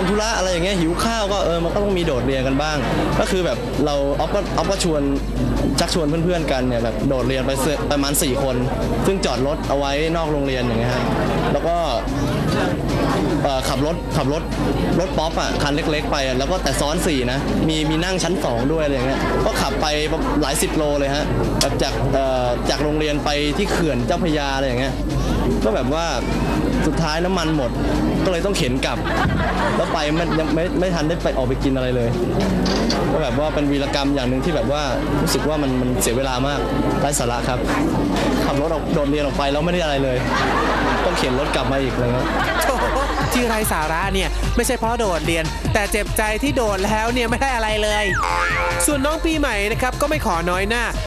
ทำธุระอะไรอย่างเงี้ยหิวข้าวก็เออมันก็ต้องมีโดดเรียนกันบ้าง ก็คือแบบเราออฟก็ออฟก็ชวนชักชวนเพื่อนๆกันเนี่ยแบบโดดเรียนไปประมาณ 4 คน ซึ่งจอดรถเอาไว้นอกโรงเรียนอย่างเงี้ยฮะแล้วก็ เอ่อขับรถขับรถรถป๊อปอะคันเล็ก ๆ ไปอะแล้วก็แต่ซ้อนสี่นะมีมีนั่งชั้นสองด้วยอะไรอย่างเงี้ยก็ขับไปหลายสิบโลเลยฮะแบบจากเอ่อจากโรงเรียนไปที่เขื่อนเจ้าพระยาอะไรอย่างเงี้ยก็แบบว่าสุดท้ายน้ำมันหมดก็เลยต้องเข็นกลับ แล้วไปมันยังไม่ไม่ทันได้ไปออกไปกินอะไรเลย ก็แบบว่าเป็นวีรกรรมอย่างหนึ่งที่แบบว่ารู้สึกว่ามันมันเสียเวลามากไร้สาระครับขับรถออกโดดเรียนออกไปแล้วไม่ได้อะไรเลย ต้องเข็นรถกลับมาอีกอะไรเงี้ย โถ ที่ไรสาระเนี่ยไม่ใช่เพราะโดดเรียน แต่เจ็บใจที่โดดแล้วเนี่ยไม่ได้อะไรเลย ส่วนน้องปีใหม่นะครับก็ไม่ขอน้อยหน้า